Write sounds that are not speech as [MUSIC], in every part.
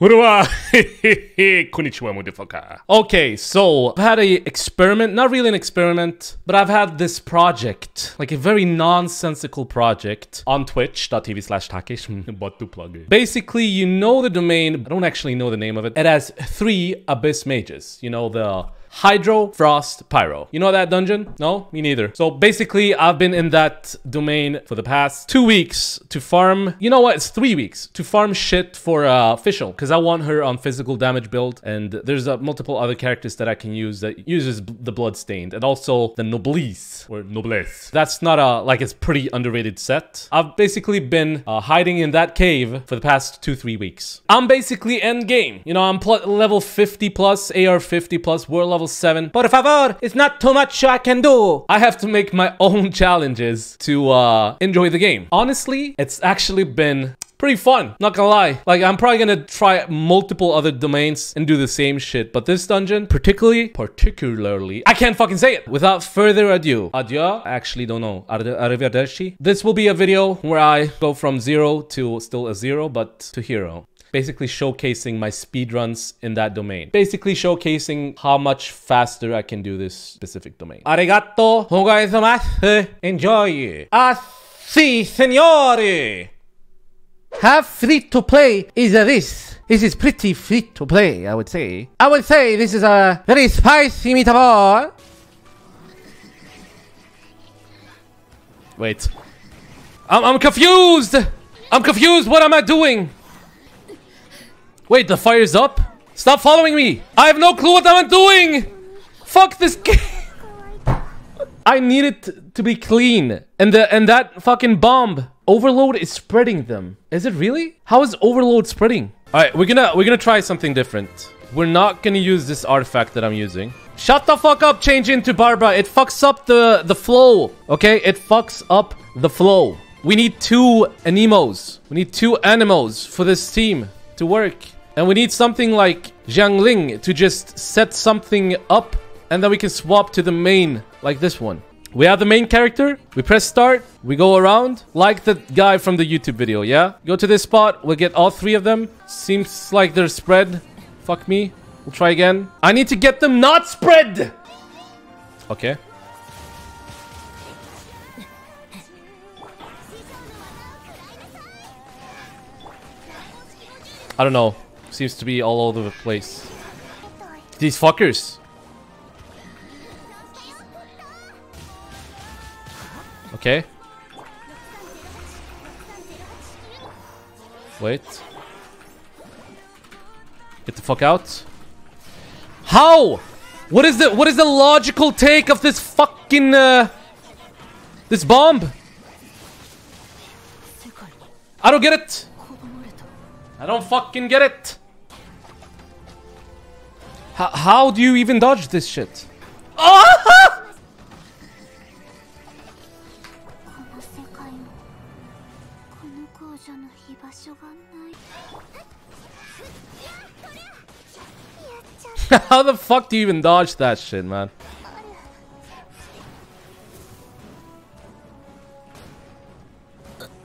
Urua! [LAUGHS] Konnichiwa, motherfucker. Okay, so I've had a experiment, not really an experiment, but I've had this project, like a very nonsensical project on twitch.tv slash takish. [LAUGHS] But to plug it. Basically, you know the domain, I don't actually know the name of it. It has three Abyss mages. You know, the Hydro, Frost, Pyro. You know that dungeon? No? Me neither. So basically, I've been in that domain for the past two weeks to farm... You know what? It's three weeks to farm shit for uh, Fischl because I want her on physical damage build and there's uh, multiple other characters that I can use that uses the Bloodstained and also the Noblesse or Noblesse. That's not a... like it's pretty underrated set. I've basically been uh, hiding in that cave for the past two, three weeks. I'm basically end game. You know, I'm level 50 plus, AR 50 plus, world level level 7. Por favor, it's not too much I can do. I have to make my [LAUGHS] own challenges to uh, enjoy the game. Honestly, it's actually been pretty fun not gonna lie like i'm probably gonna try multiple other domains and do the same shit but this dungeon particularly particularly i can't fucking say it without further ado adieu i actually don't know arrivederci this will be a video where i go from zero to still a zero but to hero basically showcasing my speed runs in that domain. Basically showcasing how much faster I can do this specific domain. Arigato gozaimasu. Enjoy. Ah, si. How free to play is this? This is pretty free to play, I would say. I would say this is a very spicy meatball. Wait. I'm, I'm confused! I'm confused! What am I doing? Wait, the fire's up? Stop following me! I have no clue what I'm doing! Fuck this [LAUGHS] game! I need it to be clean. And the and that fucking bomb overload is spreading them. Is it really? How is overload spreading? Alright, we're gonna we're gonna try something different. We're not gonna use this artifact that I'm using. Shut the fuck up, change into Barbara. It fucks up the, the flow. Okay? It fucks up the flow. We need two anemos. We need two animals for this team to work. And we need something like Xiangling to just set something up and then we can swap to the main like this one. We have the main character. We press start. We go around like the guy from the YouTube video, yeah? Go to this spot. We'll get all three of them. Seems like they're spread. Fuck me. We'll try again. I need to get them not spread. Okay. I don't know. Seems to be all over the place. These fuckers. Okay. Wait. Get the fuck out. How? What is the what is the logical take of this fucking uh this bomb? I don't get it. I don't fucking get it. How, how do you even dodge this shit? Oh! [LAUGHS] how the fuck do you even dodge that shit, man?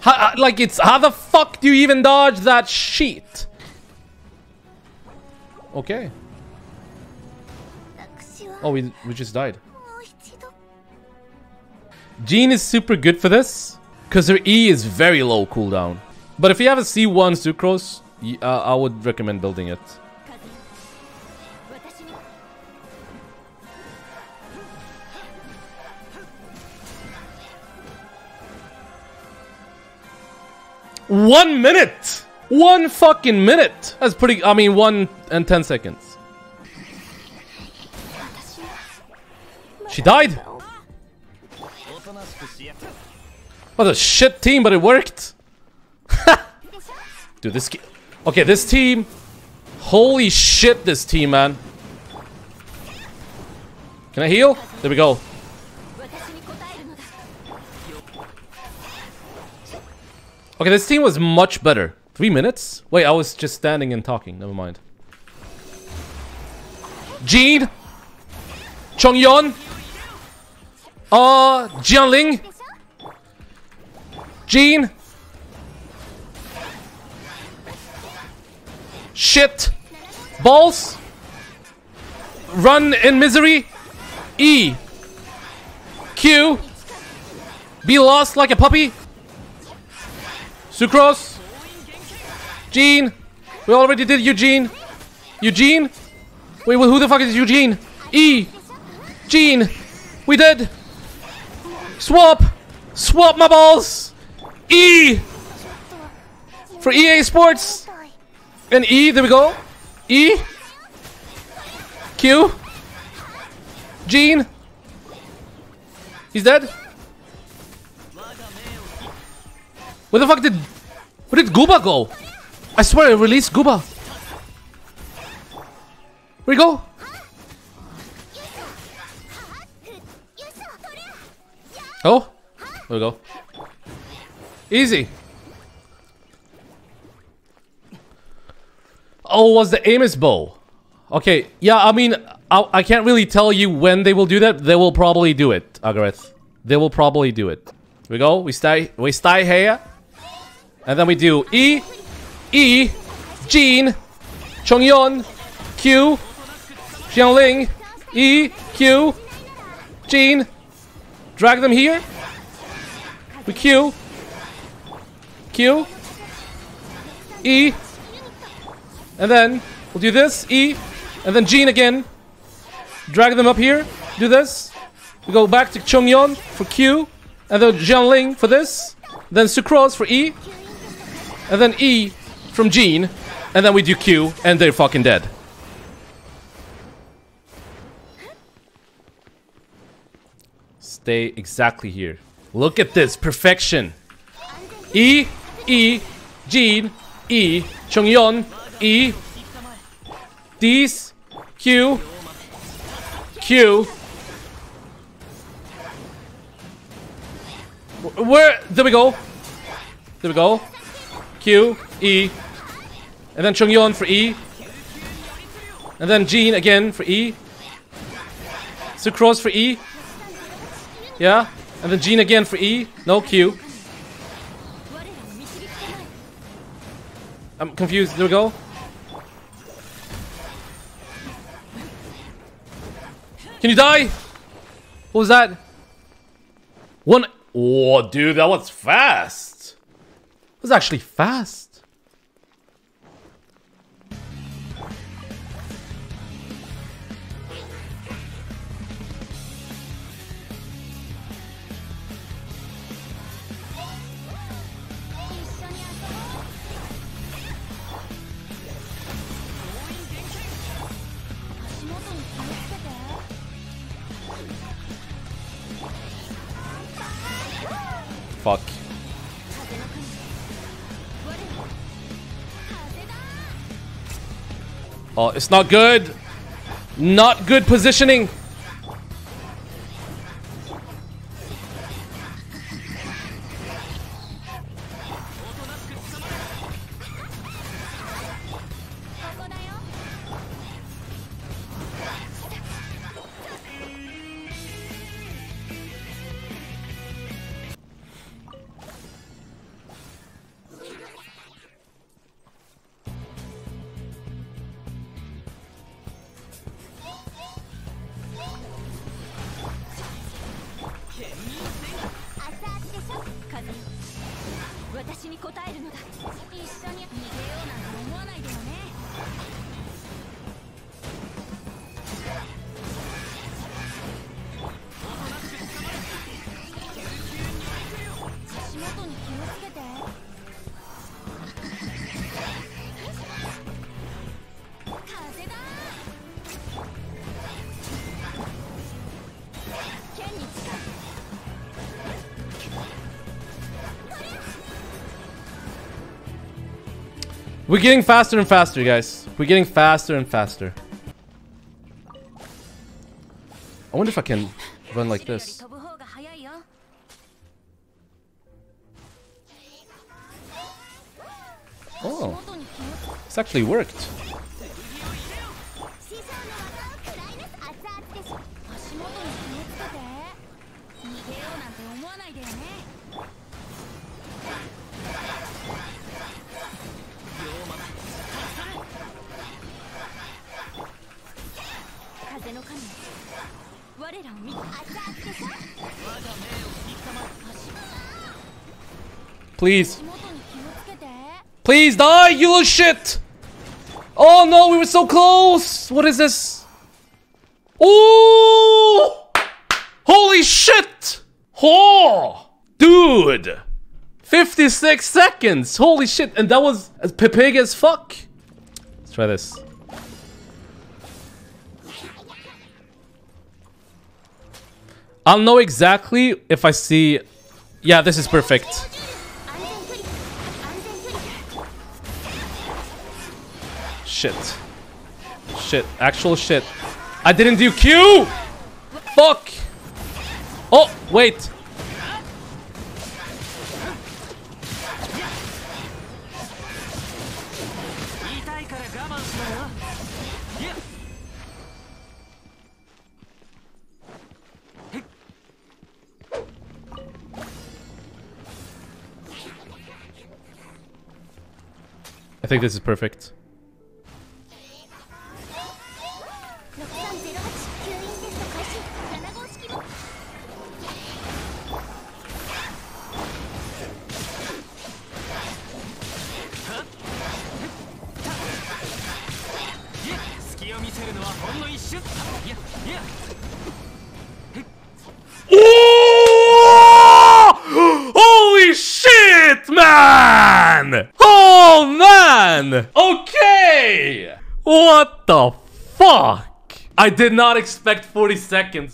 How, uh, like it's how the fuck do you even dodge that shit? Okay. Oh, we, we just died. Jean is super good for this. Because her E is very low cooldown. But if you have a C1 Sucrose, uh, I would recommend building it. One minute! One fucking minute! That's pretty... I mean, one and ten seconds. She died? What a shit team, but it worked. [LAUGHS] Dude, this... Okay, this team... Holy shit, this team, man. Can I heal? There we go. Okay, this team was much better. Three minutes? Wait, I was just standing and talking. Never mind. Jean! Chongyun! Uh, Xiangling. Jean. Shit. Balls. Run in misery. E. Q. Be lost like a puppy. Sucrose. Jean. We already did Eugene. Eugene? Wait, who the fuck is Eugene? E. Jean. We did. Swap. Swap my balls. E. For EA Sports. And E, there we go. E. Q. Jean. He's dead. Where the fuck did... Where did Guoba go? I swear I released Guoba. Where'd he go? Oh? There we go. Easy. Oh, was the Amos bow. Okay, yeah, I mean, I, I can't really tell you when they will do that. They will probably do it, Agareth. They will probably do it. we go. We stay. We stay here. And then we do E, E, Jean, Chongyun, Q, Xiangling, E, Q, Jean. Drag them here. We Q, Q, E, and then we'll do this, E, and then Jean again. Drag them up here. Do this. We go back to Chongyun for Q, and then Xiangling for this. Then Sucrose for E, and then E from Jean, and then we do Q, and they're fucking dead. Stay exactly here. Look at this perfection. E, E, Jean, E, Chongyun, E, these, Q, Q. Where? There we go. There we go. Q, E, and then Chongyun for E, and then Jean again for E, Sucrose for E, yeah, and then Jean again for E, no Q. I'm confused, there we go. Can you die? What was that? One. Oh, dude, that was fast was actually fast. Fuck. Oh, it's not good. Not good positioning. 私に答えるのだ。一緒に逃げようなん We're getting faster and faster, guys. We're getting faster and faster. I wonder if I can run like this. Oh, it's actually worked. の神我らを見たあざってさ Please. 手元に気をつけて Please die, you little shit! Oh no, we were so close! What is this? Oh! Holy shit! Oh! Dude! 56 seconds! Holy shit! And that was as big as fuck! Let's try this. I'll know exactly if I see... Yeah, this is perfect. Shit. Shit. Actual shit. I didn't do Q! Fuck! Oh, wait. Think this is perfect. What the fuck? I did not expect 40 seconds.